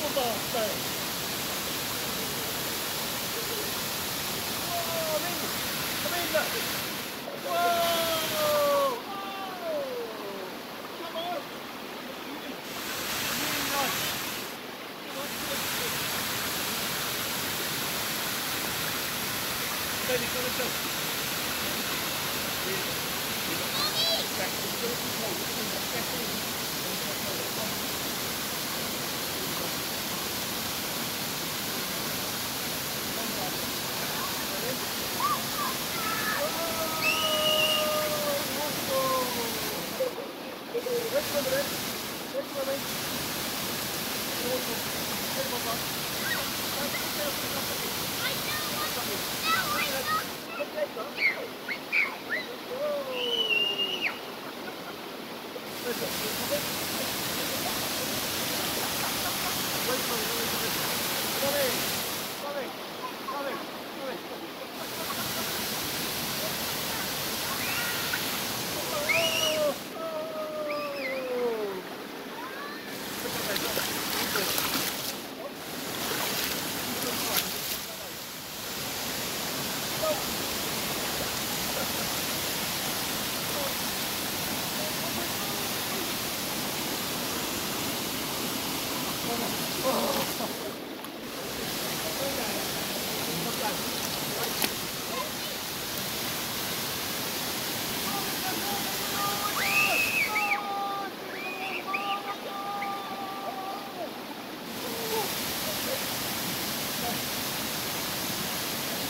ことはしたい。Ready, go, go. 메이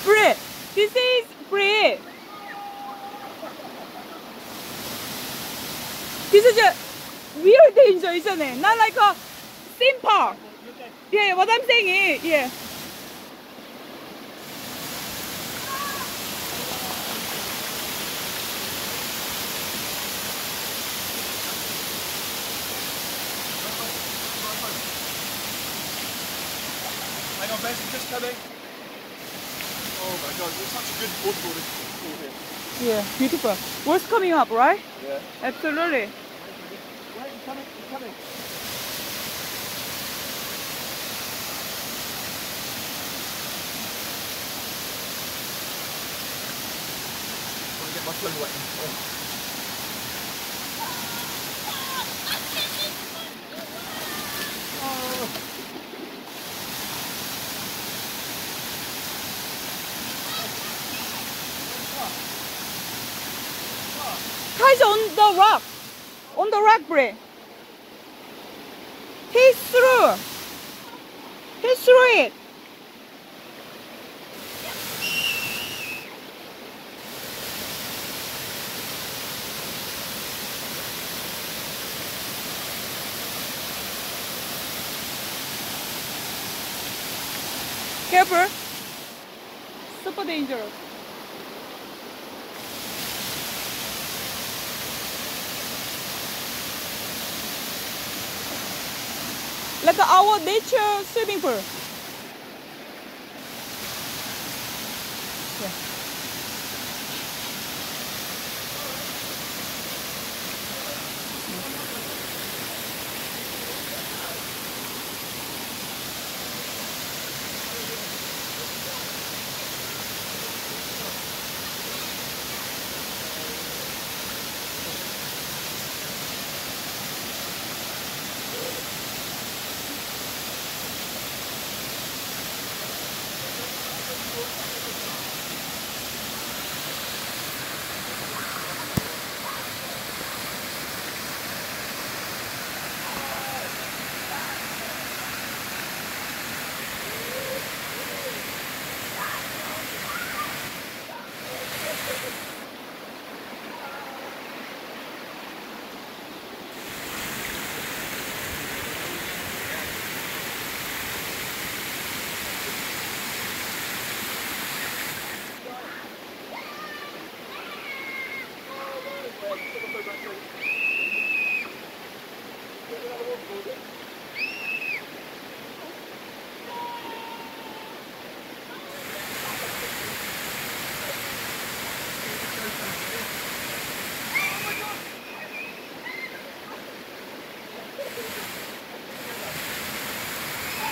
Free. This is free. This is a real danger, isn't it? Not like a simple. Yeah, what I'm saying is, yeah. Hang on, Ben's just coming. Oh my god, it's such a good waterfall this here. Yeah, beautiful. What's coming up, right? Yeah. Absolutely. Wait, coming, coming. My phone wet. Oh. Guys on the rock. On the rock, Brie. He's through. He's through it. Careful. Super dangerous. Like our nature swimming pool.